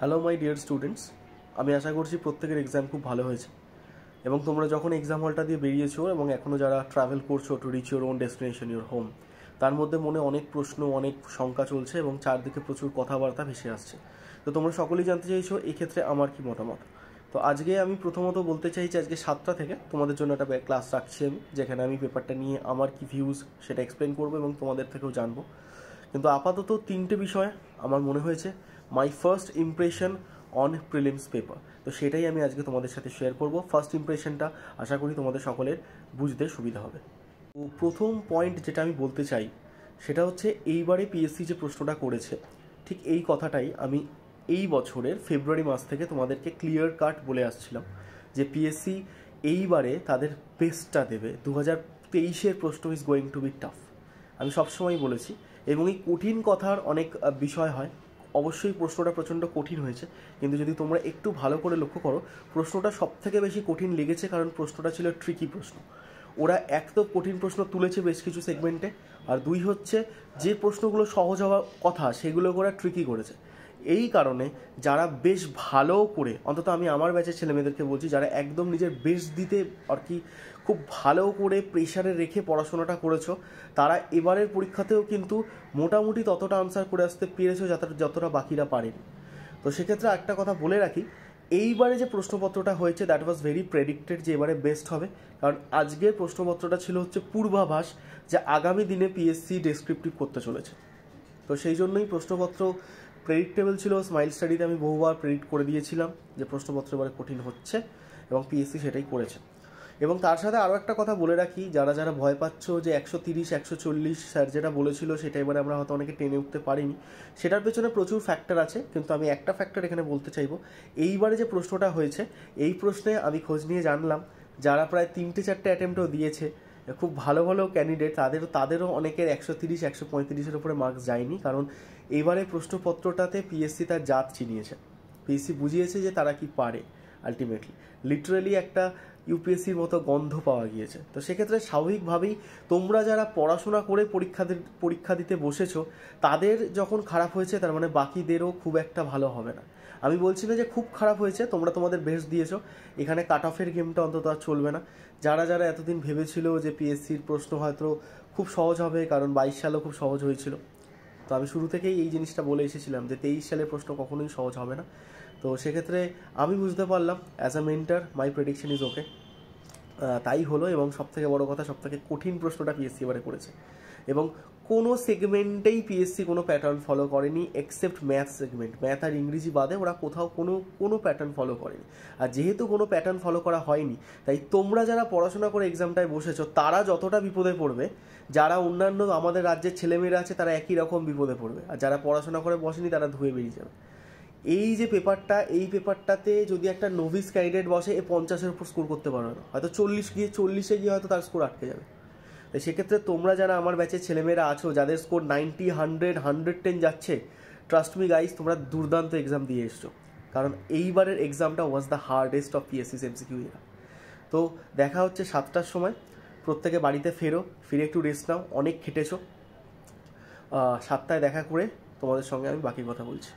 Hello my dear students আমি আশা করছি প্রত্যেকের এক্সাম খুব ভালো হয়েছে। এবং তোমরা যখন এক্সাম হলটা দিয়ে বেরিয়েছো এবং এখনও যারা ট্রাভেল করছ to reach your own destination your home তার মধ্যে মনে অনেক প্রশ্ন, অনেক শঙ্কা চলছে এবং চারদিকে প্রচুর কথাবার্তা ভেসে আসছে। তো তোমরা সকলেই জানতে চাইছো এই ক্ষেত্রে আমার কি মতামত। তো আজকে আমি প্রথমত বলতে চাইছি আজকে সাতটা থেকে। তোমাদের জন্য একটা ক্লাস রাখছি আমি, যেখানে আমি পেপারটা নিয়ে আমার কি ভিউজ সেটা এক্সপ্লেন করব এবং তোমাদের থেকেও জানব। কিন্তু আপাতত তিনটে বিষয় আমার মনে হয়েছে। My first impression on prelims paper তো সেটাই আমি আজকে তোমাদের সাথে শেয়ার করব। ফার্স্ট ইমপ্রেশনটা আশা করি তোমাদের সকলের বুঝতে সুবিধা হবে। তো প্রথম পয়েন্ট যেটা আমি বলতে চাই, সেটা হচ্ছে এইবারে পিএসসি যে প্রশ্নটা করেছে, ঠিক এই কথাটাই আমি এই বছরের ফেব্রুয়ারি মাস থেকে তোমাদেরকে ক্লিয়ার কাট বলে আসছিলাম যে পিএসসি এইবারে তাদের বেস্টটা দেবে। দু হাজার তেইশের প্রশ্ন is going to be tough আমি সবসময় বলেছি এবং এই কঠিন কথার অনেক বিষয় হয়। অবশ্যই প্রশ্নটা প্রচণ্ড কঠিন হয়েছে। কিন্তু যদি তোমরা একটু ভালো করে লক্ষ্য করো, প্রশ্নটা সব থেকে বেশি কঠিন লেগেছে কারণ প্রশ্নটা ছিল ট্রিকি প্রশ্ন। ওরা এক তো কঠিন প্রশ্ন তুলেছে বেশ কিছু সেগমেন্টে আর দুই হচ্ছে যে প্রশ্নগুলো সহজ হওয়ার কথা সেগুলো ওরা ট্রিকি করেছে। এই কারণে যারা বেশ ভালো করে, অন্তত আমি আমার ব্যাচের ছেলেমেয়েদেরকে বলছি, যারা একদম নিজের বেস্ট দিতে আর কি খুব ভালো করে প্রেশারে রেখে পড়াশোনাটা করেছ, তারা এবারের পরীক্ষাতেও কিন্তু মোটামুটি ততটা আনসার করে আসতে পেরেছ যাতে যতটা বাকিরা পারেনি। তো সেক্ষেত্রে একটা কথা বলে রাখি, এইবারে যে প্রশ্নপত্রটা হয়েছে দ্যাট ওয়াজ ভেরি প্রেডিক্টেড যে এবারে বেস্ট হবে, কারণ আজকের প্রশ্নপত্রটা ছিল হচ্ছে পূর্বাভাস যে আগামী দিনে পিএসসি ডেসক্রিপটিভ করতে চলেছে। তো সেই জন্যই প্রশ্নপত্র প্রেডিক্টেবল ছিল স্মাইল স্টাডিতে আমি বহুবার প্রেডিক্ট করে দিয়েছিলাম যে প্রশ্নপত্র এবারে কঠিন হচ্ছে এবং পিএসসি সেটাই করেছে। এবং তার সাথে আরও একটা কথা বলে রাখি, যারা যারা ভয় পাচ্ছ যে একশো তিরিশ, একশো চল্লিশ স্যার যেটা বলেছিল সেটা এবারে আমরা হয়তো অনেকে টেনে উঠতে পারিনি, সেটার পেছনে প্রচুর ফ্যাক্টর আছে, কিন্তু আমি একটা ফ্যাক্টর এখানে বলতে চাইব। এইবারে যে প্রশ্নটা হয়েছে, এই প্রশ্নে আমি খোঁজ নিয়ে জানলাম, যারা প্রায় তিনটে চারটে অ্যাটেম্পটও দিয়েছে খুব ভালো ভালো ক্যান্ডিডেট তাদের তাদেরও অনেকের একশো তিরিশ, একশো পঁয়ত্রিশের উপরে মার্কস যায়নি, কারণ এবারে প্রশ্নপত্রটাতে পিএসসি তার জাত চিনিয়েছে। পিএসসি বুঝিয়েছে যে তারা কি পারে। আলটিমেটলি লিটারালি একটা ইউপিএসসির মতো গন্ধ পাওয়া গিয়েছে। তো সেক্ষেত্রে স্বাভাবিকভাবেই তোমরা যারা পড়াশোনা করে পরীক্ষা পরীক্ষা দিতে বসেছো, তাদের যখন খারাপ হয়েছে, তার মানে বাকিদেরও খুব একটা ভালো হবে না। আমি বলছি না যে খুব খারাপ হয়েছে, তোমরা তোমাদের বেস্ট দিয়েছ। এখানে কাট অফের গেমটা অন্তত আর চলবে না। যারা যারা এতদিন ভেবেছিল যে পিএসসির প্রশ্ন হয়তো খুব সহজ হবে, কারণ বাইশ সালও খুব সহজ হয়েছিল। তো আমি শুরু থেকেই এই জিনিসটা বলে এসেছিলাম যে তেইশ সালের প্রশ্ন কখনোই সহজ হবে না। তো সেক্ষেত্রে আমি বুঝতে পারলাম as a mentor my prediction is okay তাই হলো এবং সবথেকে বড় কথা, সবথেকে কঠিন প্রশ্নটা পিএসসি এবারে করেছে। এবং কোনো সেগমেন্টেই পিএসসি কোনো প্যাটার্ন ফলো করেনি এক্সেপ্ট ম্যাথ সেগমেন্ট ম্যাথ আর ইংরেজি বাদে ওরা কোথাও কোনো কোনো প্যাটার্ন ফলো করেনি। আর যেহেতু কোনো প্যাটার্ন ফলো করা হয়নি, তাই তোমরা যারা পড়াশোনা করে এক্সামটায় বসেছো, তারা যতটা বিপদে পড়বে, যারা অন্যান্য আমাদের রাজ্যের ছেলেমেয়েরা আছে, তারা একই রকম বিপদে পড়বে। আর যারা পড়াশোনা করে বসেনি, তারা ধুয়ে বেরিয়ে যাবে। এই যে পেপারটা এই পেপারটাতে যদি একটা নোভিস ক্যান্ডিডেট বসে, এ পঞ্চাশের উপর স্কোর করতে পারবে না। হয়তো চল্লিশ গিয়ে চল্লিশে গিয়ে হয়তো তার স্কোর আটকে যাবে। তাই সেক্ষেত্রে তোমরা যারা আমার ব্যাচের ছেলেমেয়েরা আছো, যাদের score ninety hundred hundred ten যাচ্ছে ট্রাস্ট মি গাইস তোমরা দুর্দান্ত এক্সাম দিয়ে এসছো। কারণ এইবারের এক্সামটা was the hardest of PSC MCQ এরা তো দেখা হচ্ছে সাতটার সময়, প্রত্যেকে বাড়িতে ফেরো, ফিরে একটু রেস্ট নাও, অনেক খেটেছো। সাতটায় দেখা করে তোমাদের সঙ্গে আমি বাকি কথা বলছি।